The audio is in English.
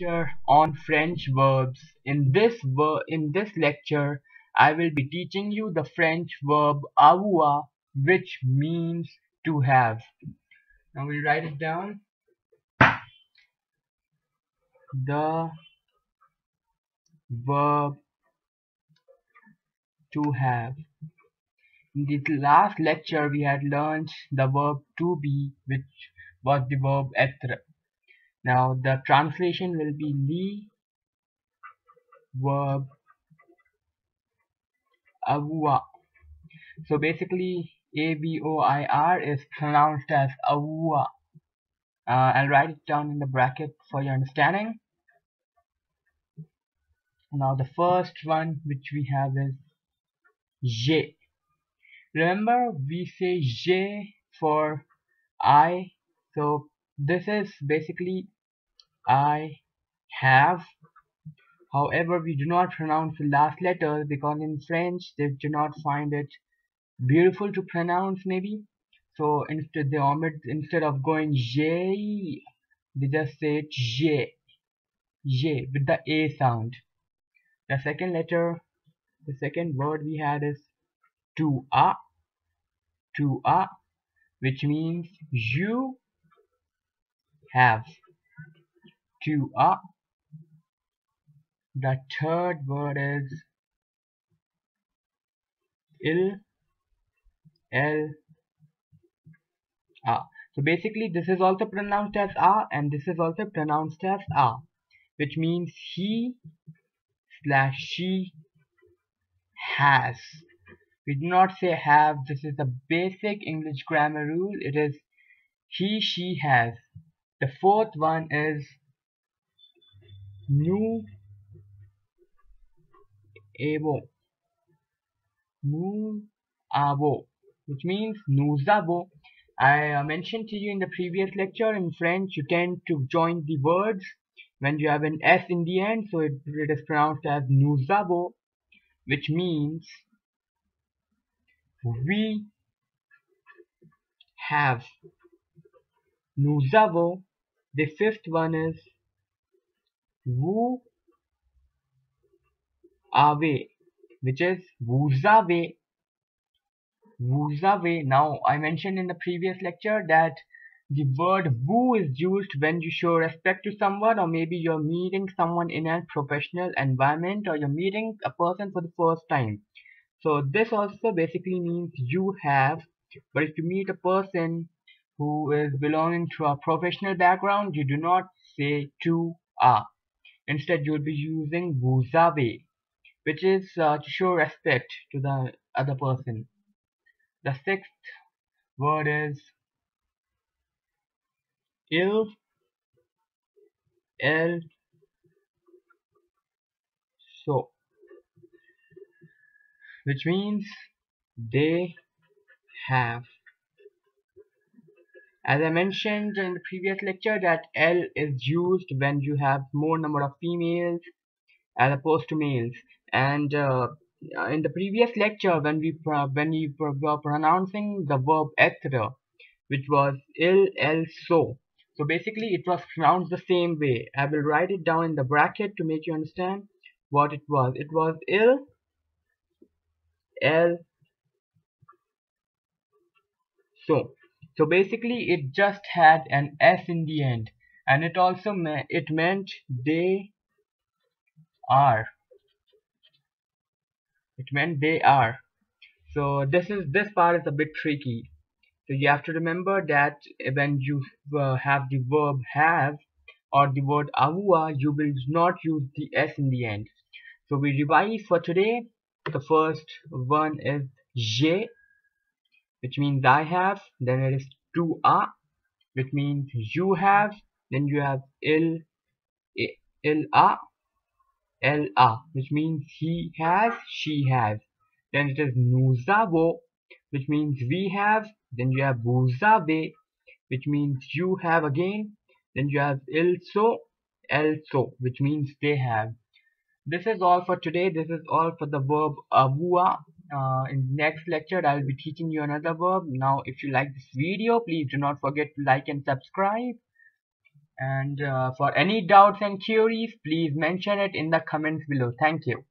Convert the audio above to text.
lecture on French verbs. In this in this lecture, I will be teaching you the French verb avoir, which means to have. Now we write it down. The verb to have. In the last lecture, we had learned the verb to be, which was the verb être. Now the translation will be li verb avoir. So basically A-V-O-I-R is pronounced as avoir. Uh, I'll write it down in the bracket for your understanding. Now the first one which we have is J. Remember we say J for I. So this is basically I have. However, we do not pronounce the last letter because in French they do not find it beautiful to pronounce maybe. So instead they omit instead of going J, they just say J, J with the A sound. The second letter, the second word we had is to a, to a, which means you have to a. The third word is il, l, a. So basically this is also pronounced as a and this is also pronounced as a, which means he slash she has. We do not say have, this is the basic English grammar rule. It is he, she has. The fourth one is avons. Nous avons, which means nous avons. I uh, mentioned to you in the previous lecture in French, you tend to join the words when you have an S in the end, so it, it is pronounced as nous avons, which means we have. Nous avons. The fifth one is vous avez, which is vous avez. Vous avez. Now, I mentioned in the previous lecture that the word vous is used when you show respect to someone or maybe you're meeting someone in a professional environment or you're meeting a person for the first time. So this also basically means you have, but if you meet a person who is belonging to a professional background, you do not say tu a. Ah. Instead, you will be using avez, which is uh, to show respect to the other person. The sixth word is il, el, so, which means they have. As I mentioned in the previous lecture that L is used when you have more number of females as opposed to males and uh, in the previous lecture when we when we were pronouncing the verb être which was il, el, so so basically it was pronounced the same way. I will write it down in the bracket to make you understand what it was. It was il, el, so. So basically it just had an S in the end and it also me it meant they are. It meant they are. So this is this part is a bit tricky. So you have to remember that when you uh, have the verb have or the word avoir, you will not use the s in the end. So we revise for today. The first one is j'ai, which means I have. Then it is tu a which means you have. Then you have il, il a, elle a, which means he has, she has. Then it is avons, which means we have. Then you have avez, which means you have again. Then you have ils so, elles so, which means they have. This is all for today. This is all for the verb avoir. Uh, in the next lecture, I will be teaching you another verb. Now, if you like this video, please do not forget to like and subscribe. And uh, for any doubts and queries, please mention it in the comments below. Thank you.